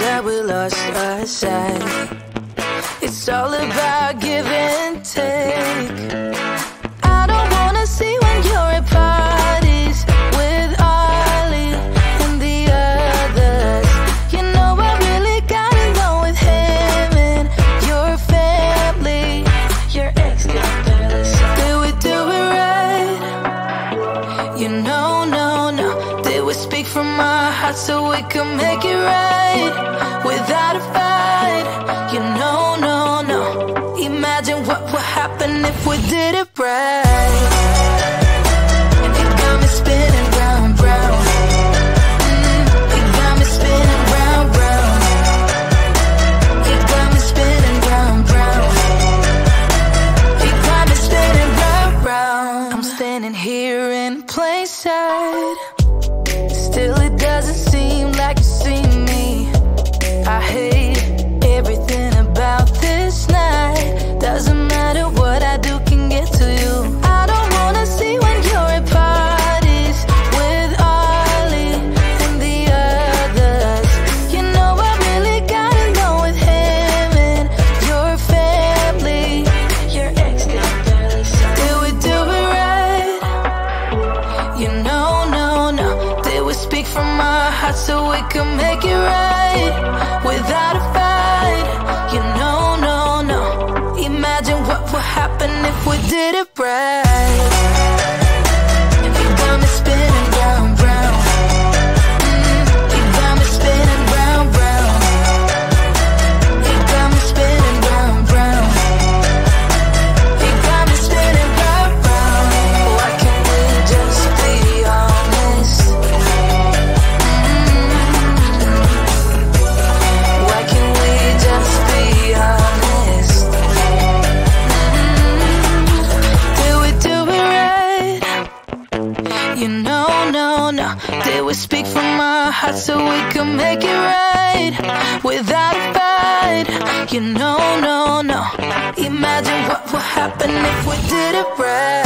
that we lost our sight. It's all about give and take. speak from my heart so we can make it right without a fight. You know, no, no. Imagine what would happen if we did it right. Got me spinning round, round. Mm, got me spinning round, round. Got me spinning round, round. Got me spinning round, round. I'm standing here in plain sight. so we can heart so we can make it right without a fight. You know, no, no. Imagine what would happen if we did it right.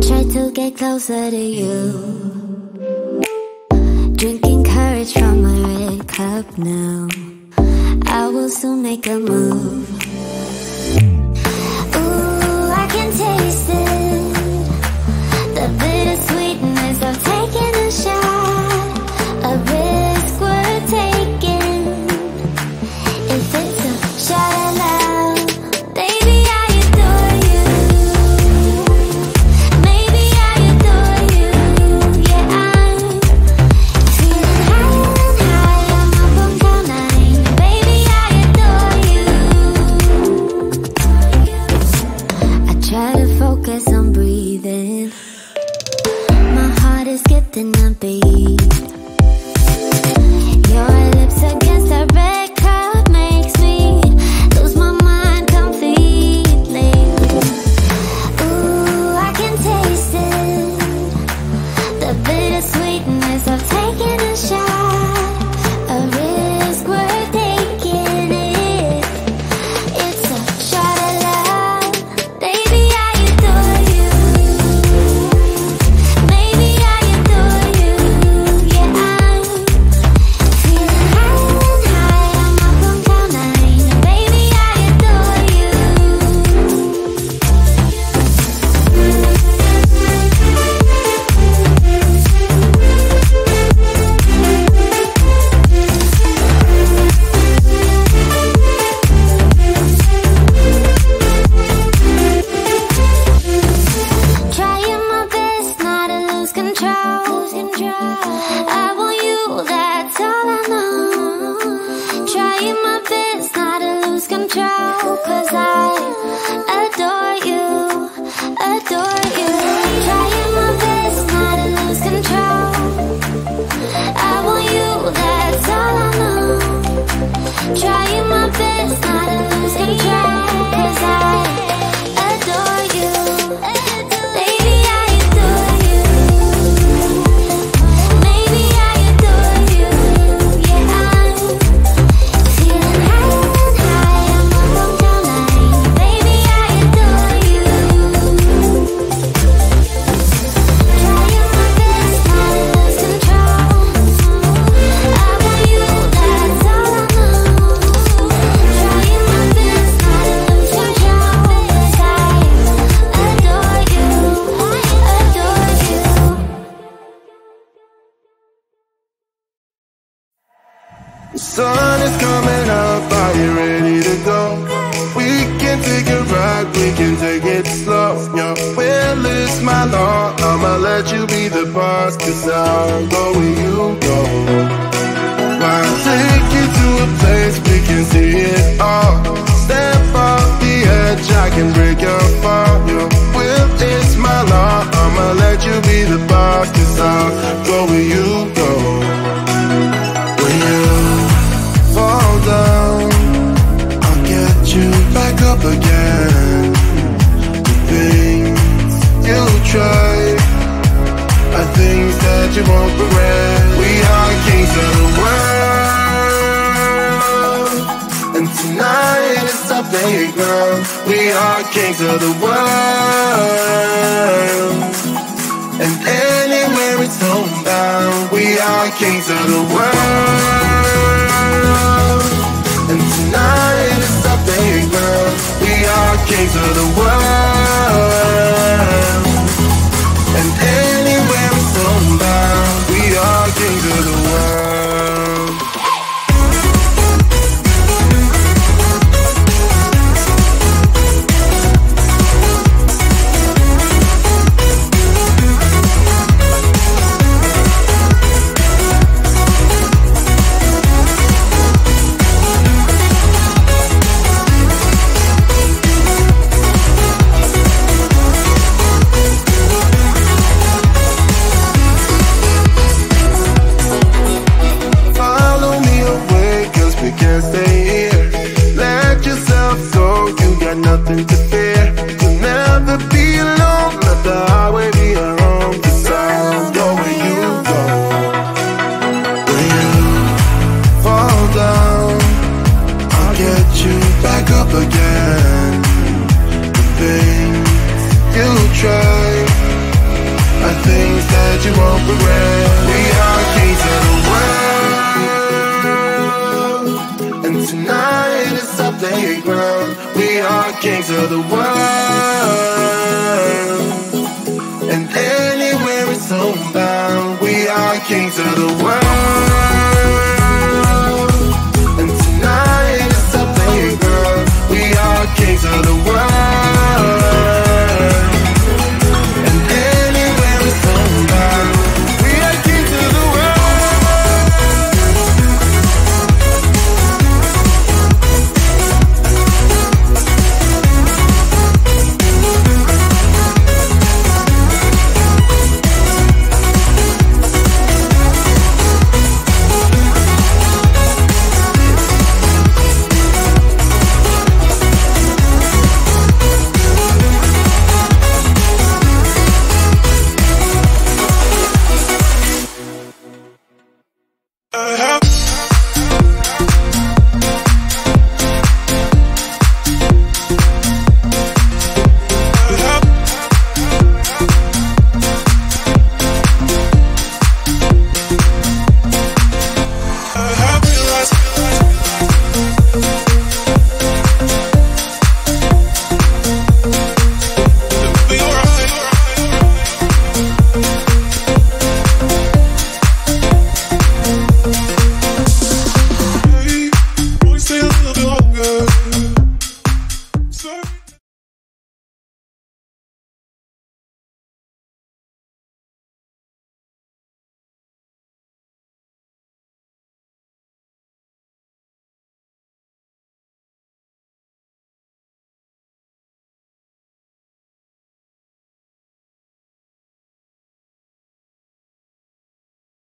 try to get closer to you. Drinking courage from my red cup now. I will soon make a move. Trying my best not to lose control Cause I can take a ride, we can take it slow. Your will is my law, I'ma let you be the boss, cause I'll go where you go. Why take you to a place we can see it all? Step off the edge, I can break your fall. Your will is my law, I'ma let you be the boss, cause I'll go where you kings of the world. That you won't regret. We are kings of the world. And tonight is our playground. We are kings of the world. And anywhere it's homebound, we are kings of the world.